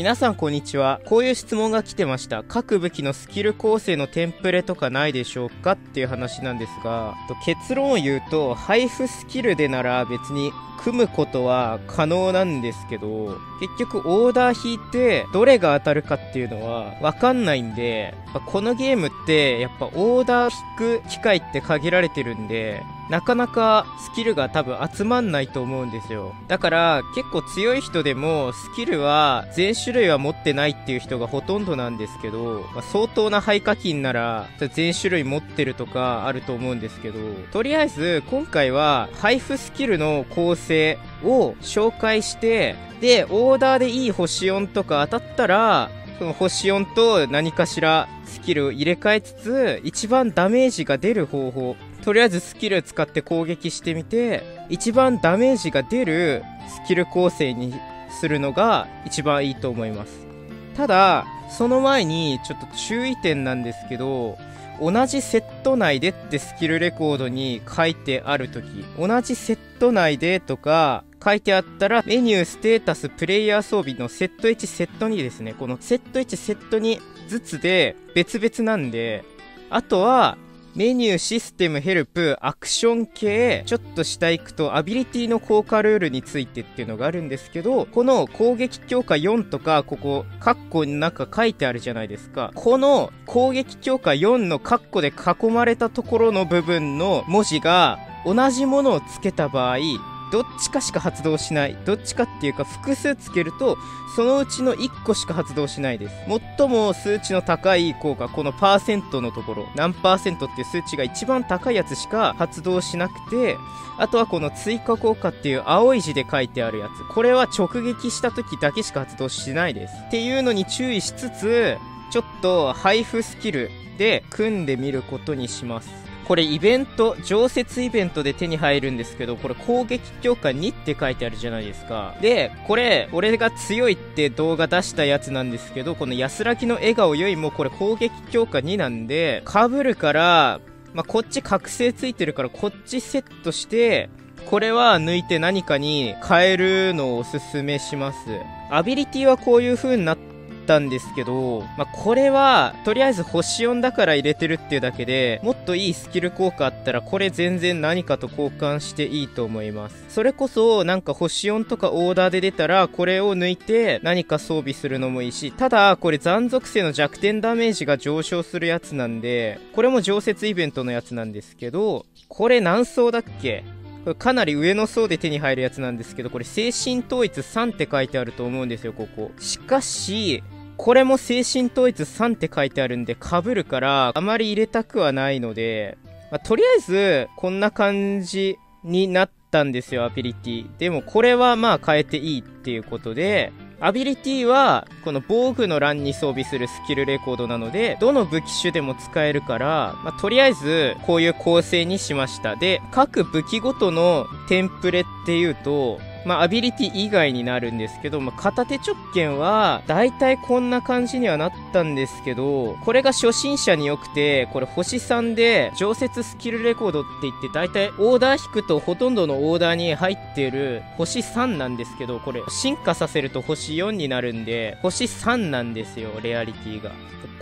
皆さんこんにちは。こういう質問が来てました。各武器のスキル構成のテンプレとかないでしょうかっていう話なんですが、結論を言うと、配布スキルでなら別に組むことは可能なんですけど、結局オーダー引いてどれが当たるかっていうのはわかんないんで、このゲームってやっぱオーダー引く機会って限られてるんで、なかなかスキルが多分集まんないと思うんですよ。だから結構強い人でもスキルは全種類は持ってないっていう人がほとんどなんですけど、まあ、相当な廃課金なら全種類持ってるとかあると思うんですけど、とりあえず今回は配布スキルの構成を紹介して、で、オーダーでいい星4とか当たったら、その星4と何かしらスキルを入れ替えつつ、一番ダメージが出る方法とりあえずスキル使って攻撃してみて、一番ダメージが出るスキル構成にするのが一番いいと思います。ただ、その前にちょっと注意点なんですけど、同じセット内でってスキルレコードに書いてあるとき、同じセット内でとか書いてあったら、メニュー、ステータス、プレイヤー装備のセット1、セット2ですね。このセット1、セット2ずつで別々なんで、あとはメニュー、システム、ヘルプ、アクション系、ちょっと下行くと、アビリティの効果ルールについてっていうのがあるんですけど、この攻撃強化4とか、ここ、カッコの中書いてあるじゃないですか。この攻撃強化4のカッコで囲まれたところの部分の文字が、同じものをつけた場合、どっちかしか発動しない。どっちかっていうか複数つけると、そのうちの1個しか発動しないです。最も数値の高い効果、このパーセントのところ、何パーセントっていう数値が一番高いやつしか発動しなくて、あとはこの追加効果っていう青い字で書いてあるやつ。これは直撃した時だけしか発動しないです。っていうのに注意しつつ、ちょっと配布スキルで組んでみることにします。これイベント、常設イベントで手に入るんですけど、これ攻撃強化2って書いてあるじゃないですか。で、これ、俺が強いって動画出したやつなんですけど、この安らぎの笑顔よりもこれ攻撃強化2なんで、被るから、まあ、こっち覚醒ついてるからこっちセットして、これは抜いて何かに変えるのをおすすめします。アビリティはこういう風になってたんですけど、まあ、これは、とりあえず星4だから入れてるっていうだけで、もっといいスキル効果あったら、これ全然何かと交換していいと思います。それこそ、なんか星4とかオーダーで出たら、これを抜いて何か装備するのもいいし、ただ、これ残属性の弱点ダメージが上昇するやつなんで、これも常設イベントのやつなんですけど、これ何層だっけ？これかなり上の層で手に入るやつなんですけど、これ精神統一3って書いてあると思うんですよ、ここ。しかし、これも精神統一3って書いてあるんで被るから、あまり入れたくはないので、まあ、とりあえず、こんな感じになったんですよ、アビリティ。でもこれはまあ変えていいっていうことで、アビリティは、この防具の欄に装備するスキルレコードなので、どの武器種でも使えるから、まあ、とりあえず、こういう構成にしました。で、各武器ごとのテンプレっていうと、まあ、アビリティ以外になるんですけど、まあ、片手直剣は、だいたいこんな感じにはなったんですけど、これが初心者に良くて、これ星3で、常設スキルレコードって言って、だいたいオーダー引くとほとんどのオーダーに入ってる星3なんですけど、これ進化させると星4になるんで、星3なんですよ、レアリティが。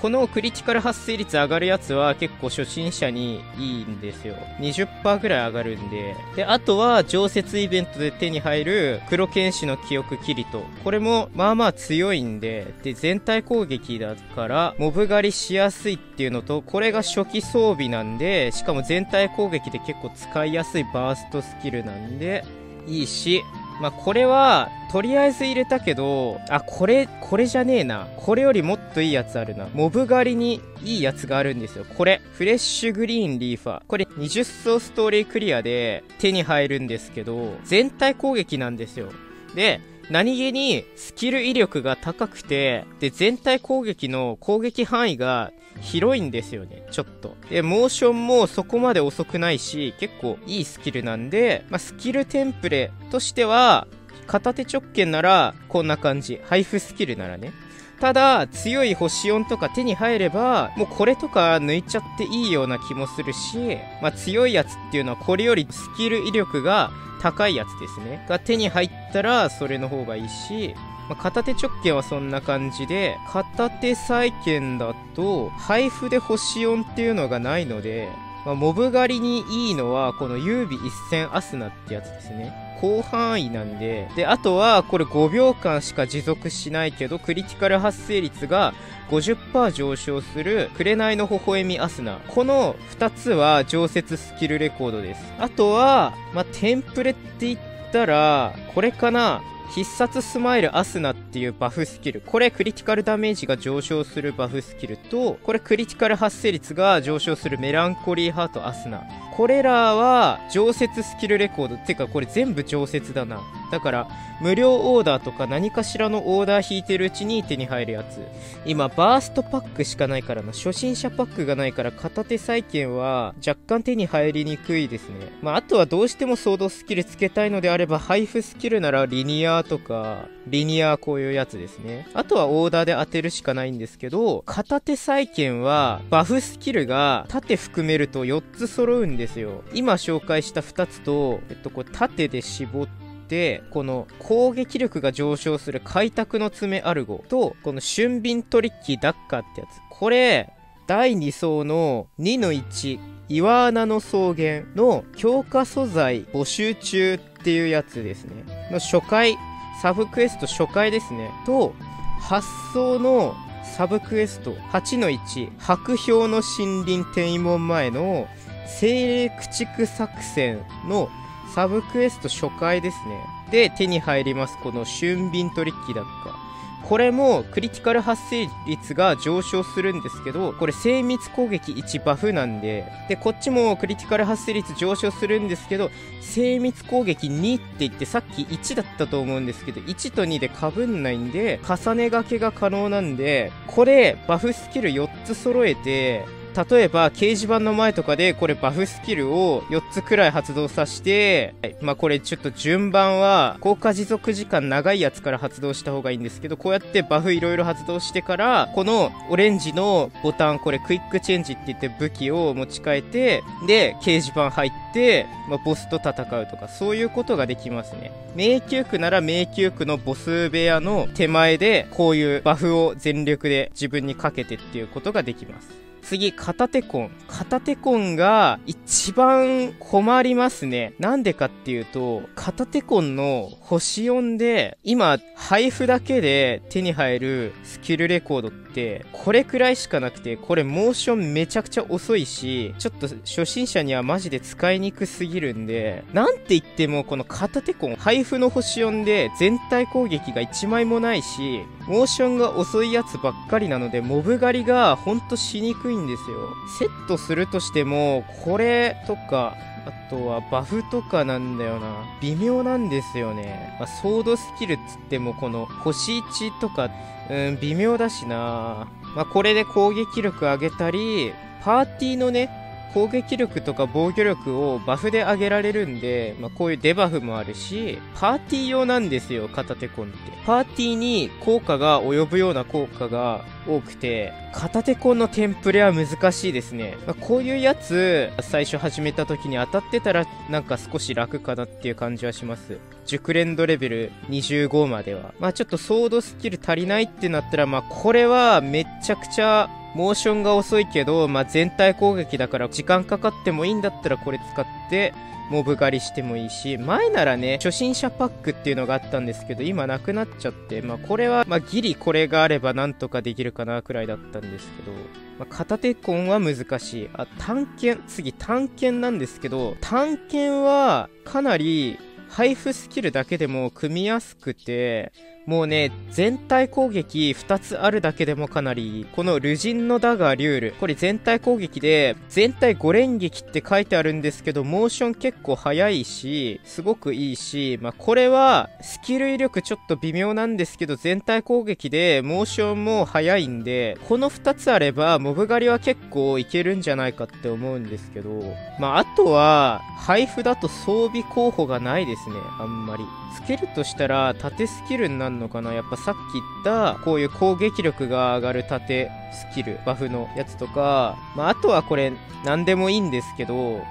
このクリティカル発生率上がるやつは結構初心者にいいんですよ。20%ぐらい上がるんで。で、あとは常設イベントで手に入るる黒剣士の記憶キリト。これもまあまあ強いんで、で、全体攻撃だから、モブ狩りしやすいっていうのと、これが初期装備なんで、しかも全体攻撃で結構使いやすいバーストスキルなんで、いいし、まあ、これは、とりあえず入れたけど、あ、これ、これじゃねえな。これよりもっといいやつあるな。モブ狩りにいいやつがあるんですよ。これ。フレッシュグリーンリーファー。これ20層ストーリークリアで手に入るんですけど、全体攻撃なんですよ。で、何気にスキル威力が高くて、で、全体攻撃の攻撃範囲が広いんですよね、ちょっと。で、モーションもそこまで遅くないし、結構いいスキルなんで、まあ、スキルテンプレとしては、片手直剣ならこんな感じ。配布スキルならね。ただ、強い星4とか手に入れば、もうこれとか抜いちゃっていいような気もするし、まあ強いやつっていうのはこれよりスキル威力が高いやつですね。が手に入ったらそれの方がいいし、まあ、片手直剣はそんな感じで、片手債券だと、配布で星4っていうのがないので、まあ、モブ狩りにいいのは、この優美一戦アスナってやつですね。広範囲なんで、で、あとは、これ5秒間しか持続しないけど、クリティカル発生率が50%上昇する、紅の微笑みアスナ。この2つは常設スキルレコードです。あとは、まあ、テンプレって言ったら、これかな必殺スマイルアスナっていうバフスキル。これクリティカルダメージが上昇するバフスキルと、これクリティカル発生率が上昇するメランコリーハートアスナ。これらは常設スキルレコード。てかこれ全部常設だな。だから、無料オーダーとか何かしらのオーダー引いてるうちに手に入るやつ。今、バーストパックしかないからな。初心者パックがないから片手再建は若干手に入りにくいですね。まあ、あとはどうしてもソードスキルつけたいのであれば、配布スキルならリニアとか、リニアこういうやつですね。あとはオーダーで当てるしかないんですけど、片手再建はバフスキルが縦含めると4つ揃うんですよ。今紹介した2つと、えっと、これ縦で絞って、この攻撃力が上昇する開拓の爪アルゴと、この俊敏トリッキーダッカーってやつ。これ、第2層の2の1、岩穴の草原の強化素材募集中ってていうやつですね。の初回、サブクエスト初回ですね。と、発想のサブクエスト8-1、白氷の森林転移門前の精霊駆逐作戦のサブクエスト初回ですね。で、手に入ります。この俊敏トリッキーだっか。これもクリティカル発生率が上昇するんですけど、これ精密攻撃1バフなんで、で、こっちもクリティカル発生率上昇するんですけど、精密攻撃2って言ってさっき1だったと思うんですけど、1と2で被んないんで、重ね掛けが可能なんで、これバフスキル4つ揃えて、例えば、掲示板の前とかで、これバフスキルを4つくらい発動させて、まあこれちょっと順番は、効果持続時間長いやつから発動した方がいいんですけど、こうやってバフいろいろ発動してから、このオレンジのボタン、これクイックチェンジって言って武器を持ち替えて、で、掲示板入って、まあ、ボスと戦うとか、そういうことができますね。迷宮区なら迷宮区のボス部屋の手前で、こういうバフを全力で自分にかけてっていうことができます。次、片手コン。片手コンが一番困りますね。なんでかっていうと、片手コンの星4で、今、配布だけで手に入るスキルレコードって、これくらいしかなくて、これモーションめちゃくちゃ遅いし、ちょっと初心者にはマジで使いにくすぎるんで、なんて言ってもこの片手コン、配布の星4で全体攻撃が1枚もないし、モーションが遅いやつばっかりなので、モブ狩りがほんとしにくいんですよ。セットするとしても、これとか、あとはバフとかなんだよな。微妙なんですよね。まあ、ソードスキルっつってもこの星1とか、うん、微妙だしな。まあ、これで攻撃力上げたり、パーティーのね、攻撃力とか防御力をバフで上げられるんで、まあ、こういうデバフもあるし、パーティー用なんですよ、片手コンって。パーティーに効果が及ぶような効果が多くて、片手コンのテンプレは難しいですね。まあ、こういうやつ、最初始めた時に当たってたら、なんか少し楽かなっていう感じはします。熟練度レベル25までは。まあちょっとソードスキル足りないってなったら、まあこれはめちゃくちゃモーションが遅いけど、まあ、全体攻撃だから時間かかってもいいんだったらこれ使ってモブ狩りしてもいいし、前ならね、初心者パックっていうのがあったんですけど、今なくなっちゃって、まあこれは、まあギリこれがあればなんとかできるかなくらいだったんですけど、まあ、片手コンは難しい。あ、探検、次探検なんですけど、探検はかなり配布スキルだけでも組みやすくて、もうね、全体攻撃2つあるだけでもかなり。このルジンのダガーリュール。これ全体攻撃で、全体5連撃って書いてあるんですけど、モーション結構速いし、すごくいいし、まあ、これは、スキル威力ちょっと微妙なんですけど、全体攻撃で、モーションも速いんで、この2つあれば、モブ狩りは結構いけるんじゃないかって思うんですけど、まあ、あとは、配布だと装備候補がないですね、あんまり。つけるとしたら、縦スキルになるのかな？やっぱさっき言った、こういう攻撃力が上がる縦スキル、バフのやつとか、まあ、あとはこれ、何でもいいんですけど、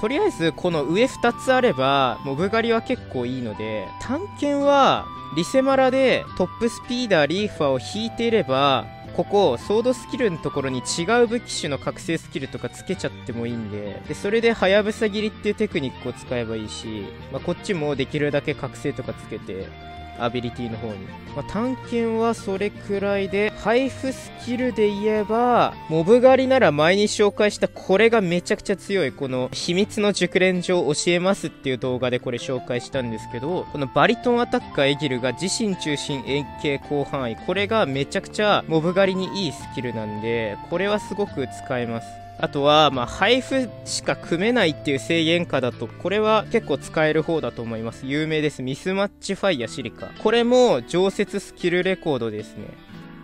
とりあえずこの上2つあれば、モブ狩りは結構いいので、探検はリセマラでトップスピーダーリーファーを引いていればここソードスキルのところに違う武器種の覚醒スキルとかつけちゃってもいいんででそれではやぶさ切りっていうテクニックを使えばいいし、まあ、こっちもできるだけ覚醒とかつけてアビリティの方に。まあ、探検はそれくらいで、配布スキルで言えば、モブ狩りなら前に紹介したこれがめちゃくちゃ強い、この秘密の熟練場を教えますっていう動画でこれ紹介したんですけど、このバリトンアタッカーエギルが自身中心円形広範囲、これがめちゃくちゃモブ狩りにいいスキルなんで、これはすごく使えます。あとは、まあ、配布しか組めないっていう制限下だと、これは結構使える方だと思います。有名です。ミスマッチファイヤーシリカ。これも常設スキルレコードですね。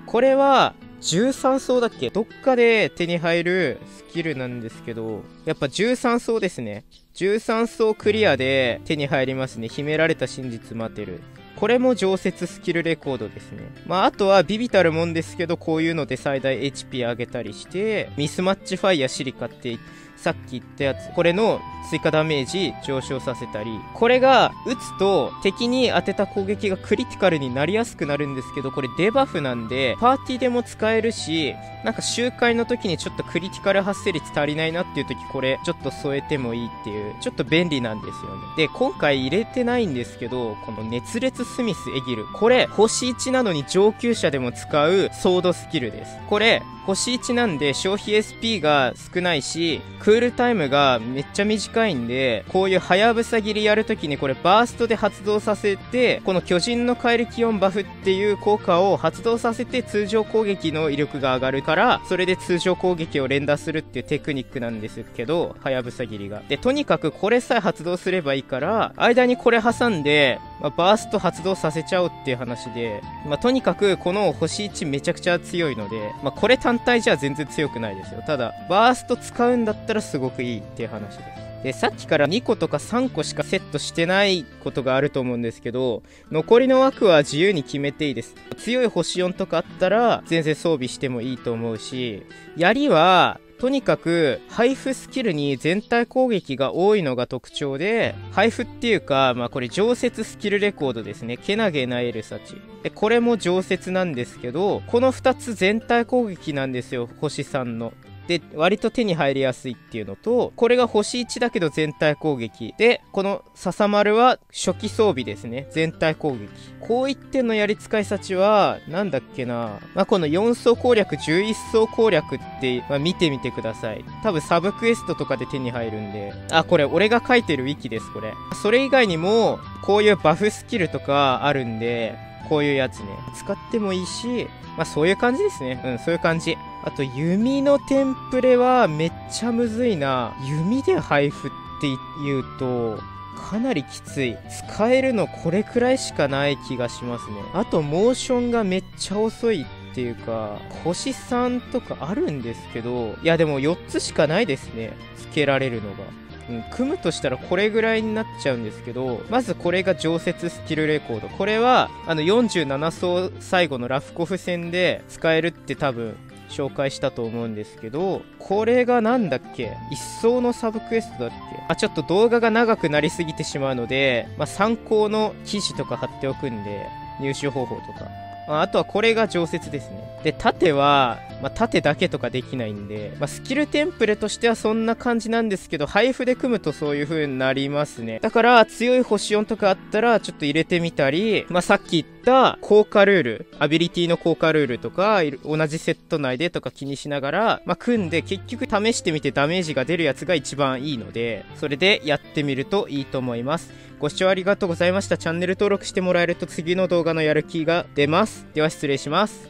これは、13層だっけ？どっかで手に入るスキルなんですけど、やっぱ13層ですね。13層クリアで手に入りますね。秘められた真実待てる。これも常設スキルレコードですね。まあ、あとはビビたるもんですけど、こういうので最大 HP 上げたりして、ミスマッチファイヤーシリカってさっき言ったやつ、これの追加ダメージ上昇させたり、これが撃つと敵に当てた攻撃がクリティカルになりやすくなるんですけど、これデバフなんで、パーティーでも使えるし、なんか周回の時にちょっとクリティカル発生率足りないなっていう時、これちょっと添えてもいいっていう、ちょっと便利なんですよね。で、今回入れてないんですけど、この熱烈スミスエギル。これ、星1なのに上級者でも使うソードスキルです。これ、星1なんで消費 SP が少ないし、クールタイムがめっちゃ短いんで、こういうハヤブサ切りやるときにこれバーストで発動させて、この巨人の帰り気温バフっていう効果を発動させて通常攻撃の威力が上がるから、それで通常攻撃を連打するっていうテクニックなんですけど、ハヤブサ切りが。で、とにかくこれさえ発動すればいいから、間にこれ挟んで、まあ、バースト発動させちゃおうっていう話で、まあ、とにかくこの星1めちゃくちゃ強いので、まあ、これ単体じゃ全然強くないですよ。ただ、バースト使うんだったらすごくいいっていう話です。で、さっきから2個とか3個しかセットしてないことがあると思うんですけど、残りの枠は自由に決めていいです。強い星4とかあったら、全然装備してもいいと思うし、槍は、とにかく、配布スキルに全体攻撃が多いのが特徴で、配布っていうか、まあこれ常設スキルレコードですね。けなげなエルサチ。で、これも常設なんですけど、この2つ全体攻撃なんですよ、星さんの。で、割と手に入りやすいっていうのと、これが星1だけど全体攻撃。で、この笹丸は初期装備ですね。全体攻撃。こう一点のやり使い幸は、なんだっけな。まあ、この4層攻略、11層攻略って、まあ、見てみてください。多分サブクエストとかで手に入るんで。あ、これ俺が書いてるウィキです、これ。それ以外にも、こういうバフスキルとかあるんで、こういうやつね。使ってもいいし、まあそういう感じですね。うん、そういう感じ。あと、弓のテンプレはめっちゃむずいな。弓で配布って言うと、かなりきつい。使えるのこれくらいしかない気がしますね。あと、モーションがめっちゃ遅いっていうか、星3とかあるんですけど、いやでも4つしかないですね。つけられるのが。うん、組むとしたらこれぐらいになっちゃうんですけど、まずこれが常設スキルレコード。これは、あの47層最後のラフコフ戦で使えるって多分紹介したと思うんですけど、これがなんだっけ？一層のサブクエストだっけ？あ、ちょっと動画が長くなりすぎてしまうので、まあ、参考の記事とか貼っておくんで、入手方法とか。まあ、あとはこれが常設ですね。で、縦は、まあ、縦だけとかできないんで、まあ、スキルテンプレとしてはそんな感じなんですけど、配布で組むとそういう風になりますね。だから、強い星4とかあったら、ちょっと入れてみたり、まあ、さっき言った効果ルール、アビリティの効果ルールとか、同じセット内でとか気にしながら、まあ、組んで結局試してみてダメージが出るやつが一番いいので、それでやってみるといいと思います。ご視聴ありがとうございました。チャンネル登録してもらえると次の動画のやる気が出ます。では失礼します。